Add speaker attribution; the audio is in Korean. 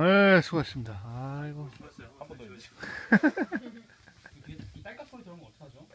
Speaker 1: 네, 수고하셨습니다. 아이고. 수고했어요.
Speaker 2: 한번더
Speaker 3: 이 딸깍 소리 들으면 어떡하죠?